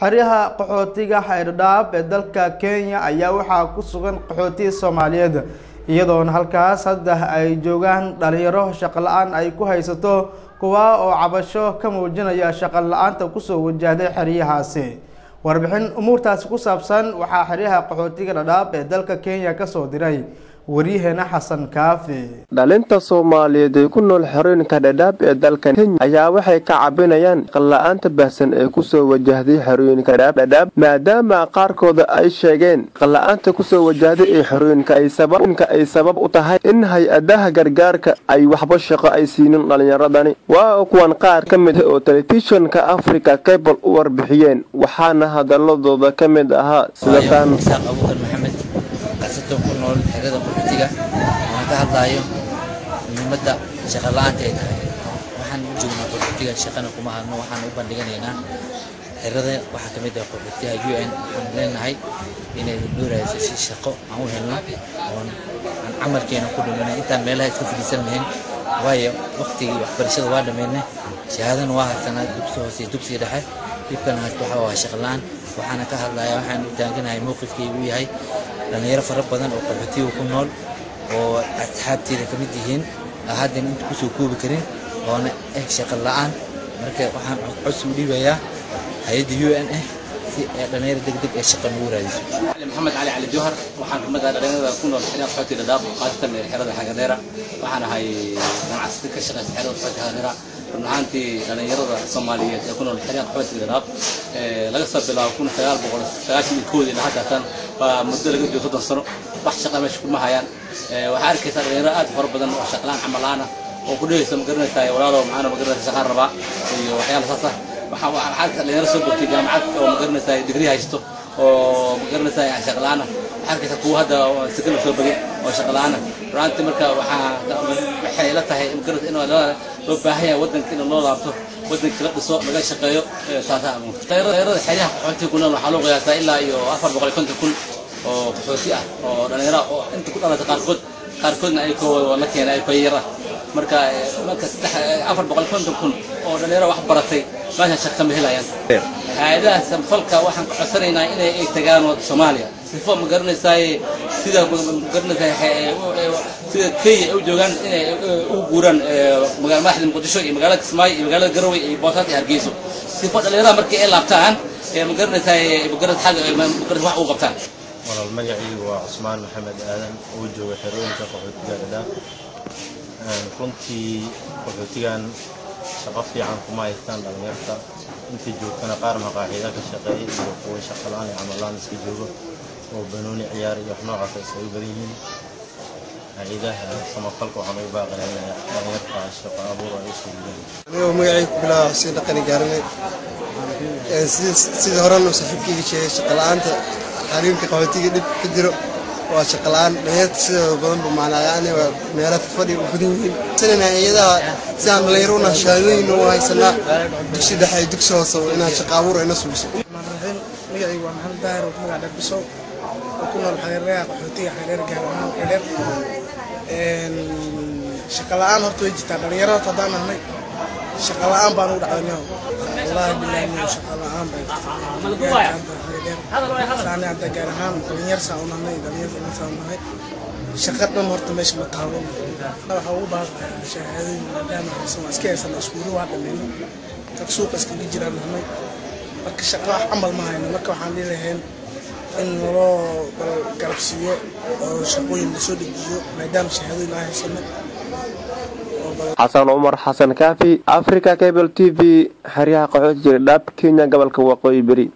xeryaha qaxootiga xaydhadhaab ee dalka kenya ayaa waxaa ku sugan qaxootiga soomaaliyeed iyadoona halkaas hadda ay joogaan dhalinyaro shaqo la'aan ay ku haysato kuwa oo cabasho ka muujinaya shaqo la'aanta ku soo wajahday xeryahaasi. Warbixin umuurtaasi ku saabsan waxaa xeryaha qaxootiga dhadhaab ee dalka kenya ka soo diray waryaheena xasan kaafi. Dhalinta soomaaliyeed ee ku nool xerooyinka dhadhaab ee dalka kenya ayaa waxay ka cabinayaan qalla-aanta baahsan ee ku soo wajahday xerooyinka dhadhaab maadaama qaarkooda ay sheegeen qalla-aanta ku soo wajahday ee xerooyinka ay sabab u tahay in hay'adaha gargaarka ay waxba shaqo ay siinin dhalinyaradani waa kuwan qaar ka mid ah oo telefishinka africa cable u warbixiyeen waxaana hadaladooda ka mid ahaa sidataan qasatan ku nool xerada qaxootiga waan ka hadlaayo muhiimadda shaqa la'aanta ay tahay. Waxaan u joognaa qaxootiga shaqana kuma hadno waxaan u bandhiganaynaa xerada. Waxaa ka mid ah qaxootiga u n. Waxaan leenahay inay doorayso si shaqo aan u helno oon camalkeena ku dhamayna intaan meelaha iska fadhiisan lahayn waayo waqtigii waxbarashada waa dhammaynay shahaadana waa haysanaa dugsi hoose dugsiga dhexe. Dhibkan haysto waxaa waa shaqa la'aan. Waxaana ka hadlaya waxaan u taaganahay mowqifkaygu yahay dhalinyaro fara badan oo qaxootiga ku nool oo asxaabteeda ka mid yihiin haddan inta kusoo koobi karin oona eh shaqa la-aan marka waxaan codsi u dhiibayaa hay-adda u n ah si dhalinyaro degdeg ee shaqa nagu raadiso maxamed cali cali jowhar waxaan ahay dhalinyarada ku nool xerada qaxootiga dhadhaab qaasatan xerada xagadheera waxaan ahay ganacsata ka shaqeysa xerada qaxootiga xagadheera run ahaantii dhalinyarada soomaaliyeed ee ku nool xeryaha qaxootiga dhadhaab laga soo bilaabo kun sagaal boqol sagaashan iyo koodii ilaa haddatan waa muddo laga joogo soddon sano. Wax shaqa meesha kuma hayaan waxaa arkaysaa dhalinyaro aad fara badan oo shaqlaan camal la'aan ah oo ku dhehaysa ma garanaysaa walaalo maxaana ma garanaysa shaqaan rabaa iyo waxyaala saas ah. Waxaa arkaysaa dhalinyaro soo bogtay jaamacad oo ma garanaysaa digrii haysto oo ma garanaysaa shaqa la'aan ah waxaa arkaysaa kuwa hadda sakana soo bagay oo shaqa la'aan ah runtii marka waxaa waxay la tahay ma garanaysa in loo baahan yahay waddanka in loo laabto waddanka la dhiso laga shaqeeyo taasaa dhalinyarada xeryaha qaxootiga ku nool waxaa loo qiyaasaa ilaa iyo afar boqol iyo konton kun oo qaxooti ah oo dhalinyaro oo inta ku dhalatay qaarkood qaarkoodna ay la keenay ay bayara marka marka saddex afar boqol konton kun oo dhalinyaro wax baratay meeshan shaqo kama helayaan hay-adaha samfalka waxaan ka codsanaynaa inay ay tagaan soomaaliya sifo ma garanaysaay sida ma garanaysaa sida kenya ay u joogaan inay u guuraan magaala madaxda muqdisho iyo magaalada kismaayo iyo magaalada garowe iyo boosaas iyo hargeyso. Sifo dhalinyarada markii ay laabtaan ma garanaysaay magarata xagga magarata wax u qabtaan. Walaal magacaygu waa cusmaan maxamed aadan oo jooga xerooyinka qaxootiga dhadhaab runtii qaxootigan shaqo fiican kuma haystaan dhalinyarta intii joogtana qaar maqaaxiida ka shaqeeya iyo kuwa shaqo la'aan iyo camal-aan iska joogo oo banooni ciyaar iyo wax noocaas ay isaga badan yihiin hay-adaha samafalka waxaan ugu baaqanaynaya dhalinyarta shaqo abuur ay usoo yidaan anigoo magacayga ku bilaaba xuseen dhaqani gaaranay sidii horena saaxiibkayga sheegay shaqa la-aanta xariimka qaxootiga dhib ka jiro waa shaqa la-aan dhalinyarta sidooda badanba macnaayaani waa meela fadhi u badan yihiin sanana iyadaha sidaan dhalinyaro una shahaadooyin u haysanaa dugsi dhexe iyo dugsi hoose inaan shaqa abuur ayna sugiso raxiim magacaygu waa maxamed daahir oo magaca dharbisow oo ku nool xareeraha qaxootiga xareer gaar ahaan xareer shaqa la'aan horta way jirtaa dhalinyaro horta haddaan nahnay shaqa la'aan baan ugu dhacdanayo wallaahi bilaahi niyo shaqa la'aan bay saani hadda gaar ahaan dhalinyar saa u nahnay dhalinyar filan saa u nahay. Shaqa dhan horta meesha ma taalo waxaa ugu baaqayaa shahaadooyin maadaama haysan waa iska haysan iskuulo waa dhameyno dad suuqa iskaga jiraan nahnay marka shaqa wax camal ma hayno marka waxaan dhihi lahayn in naloo garabsiiyo oo shaqooyin la soo dejiyo maadaama shahaadooyin aan haysano xasan cumar xasan kaafi africa cable t v xeryaha qaxootiga dhadhaab kenya gobolka waqooyi beri